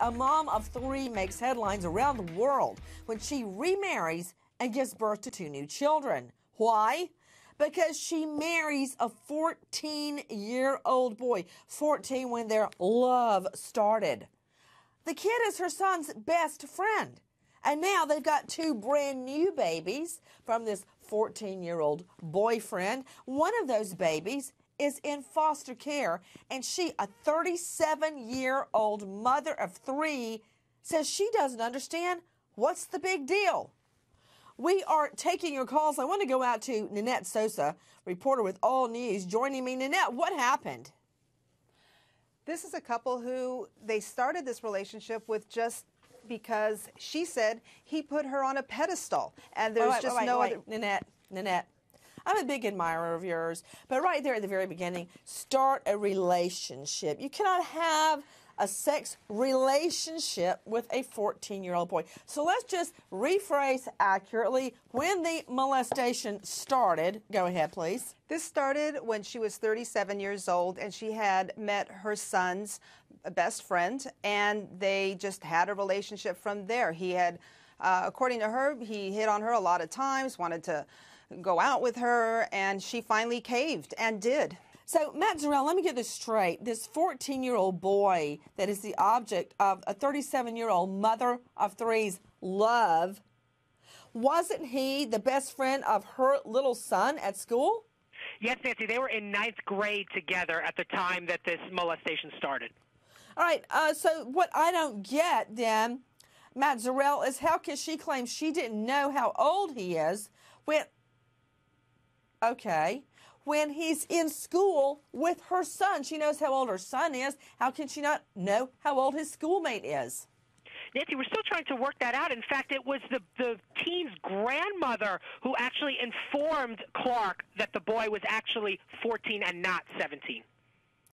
A mom of three makes headlines around the world when she remarries and gives birth to two new children. Why? Because she marries a 14 year old boy, 14 when their love started. The kid is her son's best friend. And now they've got two brand new babies from this 14 year old boyfriend. One of those babies is in foster care, and she, a 37 year old mother of three, says she doesn't understand what's the big deal. We are taking your calls. I want to go out to Nanette Sosa, reporter with All News, joining me. Nanette, what happened? This is a couple who they started this relationship with just because she said he put her on a pedestal, and there's wait, just wait, no wait. other. Nanette, Nanette. I'm a big admirer of yours, but right there at the very beginning, start a relationship. You cannot have a sex relationship with a 14 year old boy. So let's just rephrase accurately when the molestation started. Go ahead, please. This started when she was 37 years old and she had met her son's best friend, and they just had a relationship from there. He had, uh, according to her, he hit on her a lot of times, wanted to go out with her, and she finally caved and did. So, Matt Zarrell, let me get this straight. This 14 year old boy that is the object of a 37 year old mother of three's love, wasn't he the best friend of her little son at school? Yes, Nancy, they were in ninth grade together at the time that this molestation started. All right, uh, so what I don't get then, Matt Zarrell, is how can she claim she didn't know how old he is when, okay, when he's in school with her son? She knows how old her son is. How can she not know how old his schoolmate is? Nancy, we're still trying to work that out. In fact, it was the, the teen's grandmother who actually informed Clark that the boy was actually 14 and not 17.